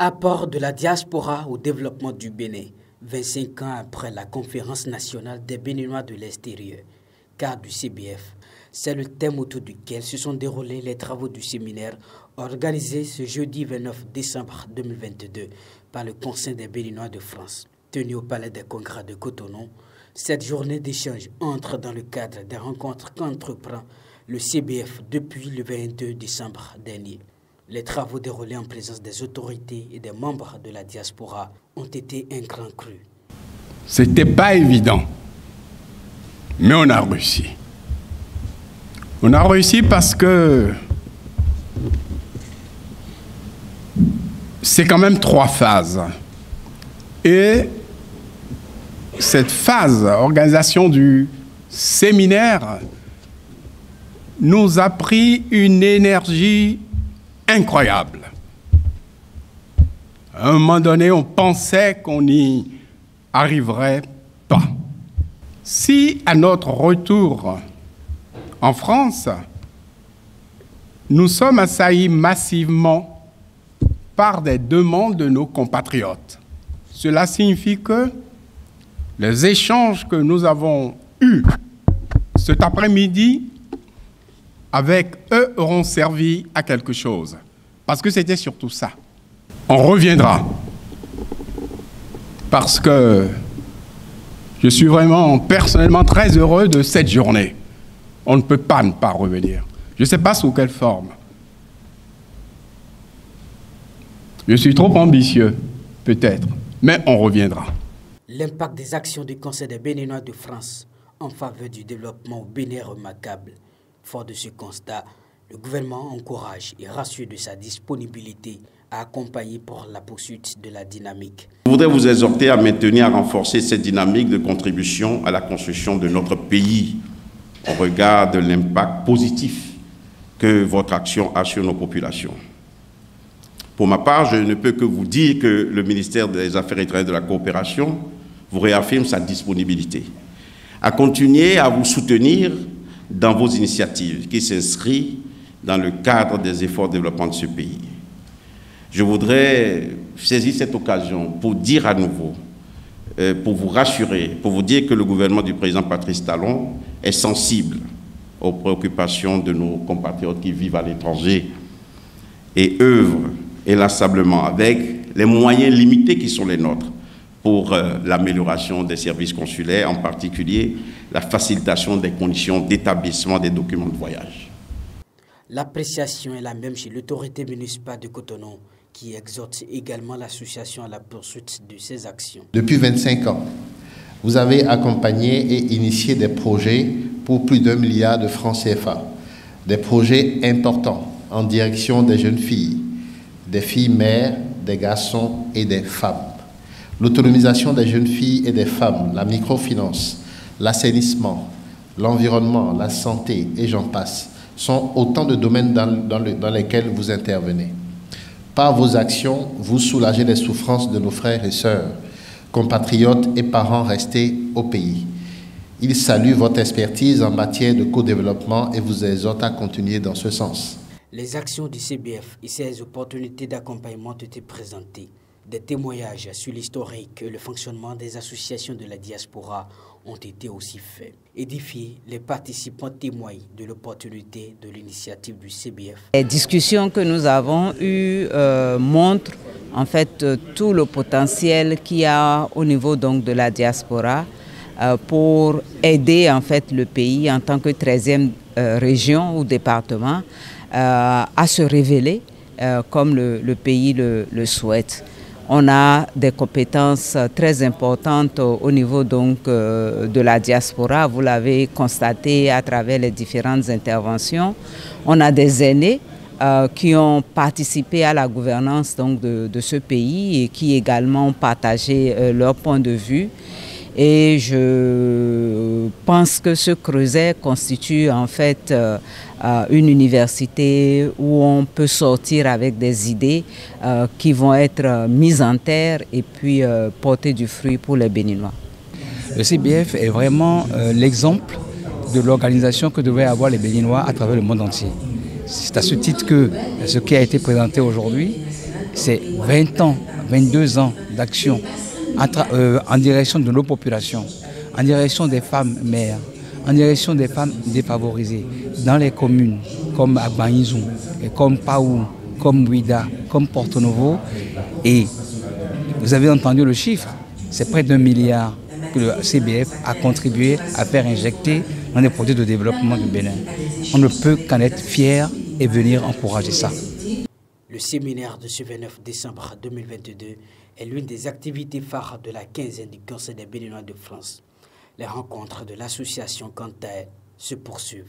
Apport de la diaspora au développement du Bénin, 25 ans après la conférence nationale des Béninois de l'extérieur, cadre du CBF. C'est le thème autour duquel se sont déroulés les travaux du séminaire organisé ce jeudi 29 décembre 2022 par le Conseil des Béninois de France, tenu au Palais des Congrès de Cotonou. Cette journée d'échange entre dans le cadre des rencontres qu'entreprend le CBF depuis le 22 décembre dernier. Les travaux déroulés en présence des autorités et des membres de la diaspora ont été un grand cru. C'était pas évident, mais on a réussi. On a réussi parce que c'est quand même trois phases. Et cette phase, organisation du séminaire, nous a pris une énergie incroyable. À un moment donné, on pensait qu'on n'y arriverait pas. Si à notre retour en France, nous sommes assaillis massivement par des demandes de nos compatriotes, cela signifie que les échanges que nous avons eus cet après-midi avec eux auront servi à quelque chose. Parce que c'était surtout ça. On reviendra. Parce que je suis vraiment personnellement très heureux de cette journée. On ne peut pas ne pas revenir. Je ne sais pas sous quelle forme. Je suis trop ambitieux, peut-être, mais on reviendra. L'impact des actions du Conseil des Béninois de France en faveur du développement au Bénin remarquable. Fort de ce constat, le gouvernement encourage et rassure de sa disponibilité à accompagner pour la poursuite de la dynamique. Je voudrais vous exhorter à maintenir, à renforcer cette dynamique de contribution à la construction de notre pays au regard de l'impact positif que votre action a sur nos populations. Pour ma part, je ne peux que vous dire que le ministère des Affaires étrangères de la coopération vous réaffirme sa disponibilité à continuer à vous soutenir dans vos initiatives qui s'inscrivent dans le cadre des efforts de développement de ce pays. Je voudrais saisir cette occasion pour dire à nouveau, euh, pour vous rassurer, pour vous dire que le gouvernement du président Patrice Talon est sensible aux préoccupations de nos compatriotes qui vivent à l'étranger et œuvre inlassablement avec les moyens limités qui sont les nôtres pour euh, l'amélioration des services consulaires, en particulier la facilitation des conditions d'établissement des documents de voyage. L'appréciation est la même chez l'autorité municipale de Cotonou, qui exhorte également l'association à la poursuite de ses actions. Depuis 25 ans, vous avez accompagné et initié des projets pour plus d'un milliard de francs CFA, des projets importants en direction des jeunes filles, des filles mères, des garçons et des femmes l'autonomisation des jeunes filles et des femmes, la microfinance, l'assainissement, l'environnement, la santé et j'en passe, sont autant de domaines dans, lesquels vous intervenez. Par vos actions, vous soulagez les souffrances de nos frères et sœurs, compatriotes et parents restés au pays. Ils saluent votre expertise en matière de co-développement et vous exhortent à continuer dans ce sens. Les actions du CBF et ses opportunités d'accompagnement ont été présentées. Des témoignages sur l'historique et le fonctionnement des associations de la diaspora ont été aussi faits. Édifiés, les participants témoignent de l'opportunité de l'initiative du CBF. Les discussions que nous avons eues euh, montrent en fait euh, tout le potentiel qu'il y a au niveau donc de la diaspora euh, pour aider en fait le pays en tant que 13e région ou département à se révéler comme le, pays le souhaite. On a des compétences très importantes au niveau euh, de la diaspora. Vous l'avez constaté à travers les différentes interventions. On a des aînés euh, qui ont participé à la gouvernance donc, de, ce pays et qui également ont partagé euh, leur point de vue. Et je pense que ce creuset constitue en fait euh, euh, une université où on peut sortir avec des idées euh, qui vont être mises en terre et puis porter du fruit pour les Béninois. Le CBF est vraiment l'exemple de l'organisation que devraient avoir les Béninois à travers le monde entier. C'est à ce titre que ce qui a été présenté aujourd'hui c'est 20 ans, 22 ans d'action euh, en direction de nos populations, en direction des femmes mères, en direction des femmes défavorisées dans les communes comme Agbanizou, comme Paou, comme Ouida, comme Porto Novo. Et vous avez entendu le chiffre, c'est près d'un milliard que le CBF a contribué à faire injecter dans les projets de développement du Bénin. On ne peut qu'en être fier et venir encourager ça. Le séminaire de ce 29 décembre 2022 est l'une des activités phares de la quinzaine du Conseil des Béninois de France. Les rencontres de l'association, quant se poursuivent.